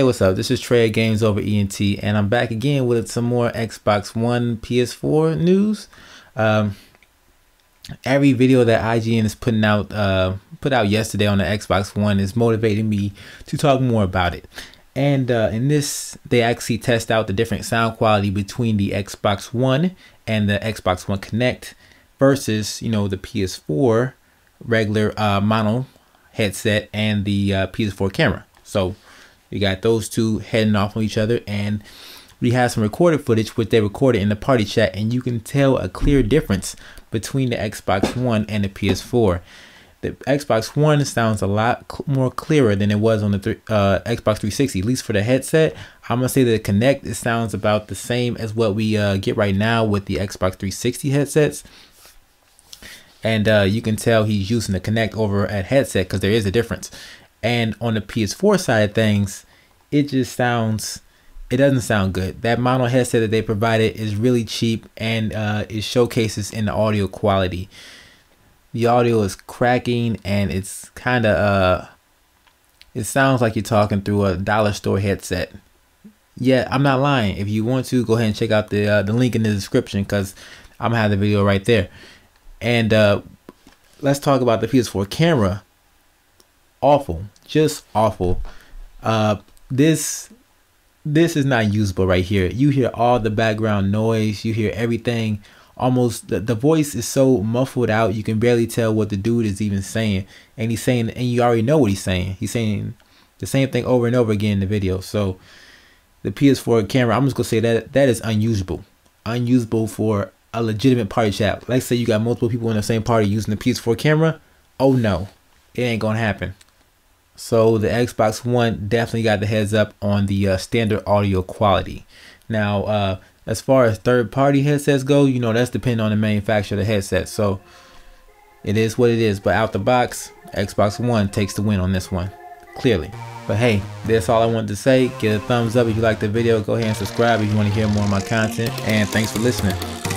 Hey, what's up? This is Trey Games Over ENT, and I'm back again with some more Xbox One PS4 news. Um, every video that IGN is putting out, uh, put out yesterday on the Xbox One, is motivating me to talk more about it. And uh, in this, they actually test out the different sound quality between the Xbox One and the Xbox One Kinect versus, you know, the PS4 regular uh, mono headset and the uh, PS4 camera. So we got those two heading off on each other and we have some recorded footage which they recorded in the party chat and you can tell a clear difference between the Xbox One and the PS4. The Xbox One sounds a lot cl more clearer than it was on the uh, Xbox 360, at least for the headset. I'm gonna say that the Kinect it sounds about the same as what we uh, get right now with the Xbox 360 headsets. And uh, you can tell he's using the Kinect over at headset because there is a difference. And on the PS4 side of things, it just sounds, it doesn't sound good. That mono headset that they provided is really cheap and uh, it showcases in the audio quality. The audio is cracking and it's kind of, uh, it sounds like you're talking through a dollar store headset. Yeah, I'm not lying. If you want to, go ahead and check out the uh, the link in the description because I'm gonna have the video right there. And uh, let's talk about the PS4 camera awful, just awful. Uh, this this is not usable right here. You hear all the background noise. You hear everything. Almost the, the voice is so muffled out you can barely tell what the dude is even saying. And he's saying, and you already know what he's saying. He's saying the same thing over and over again in the video. So the PS4 camera, I'm just gonna say that that is unusable, unusable for a legitimate party chat. Let's say you got multiple people in the same party using the PS4 camera. Oh no, it ain't gonna happen. So the Xbox One definitely got the heads up on the uh, standard audio quality. Now, uh, as far as third party headsets go, you know, that's depending on the manufacturer of the headset. So it is what it is. But out the box, Xbox One takes the win on this one, clearly. But hey, that's all I wanted to say. Give a thumbs up if you like the video. Go ahead and subscribe if you want to hear more of my content. And thanks for listening.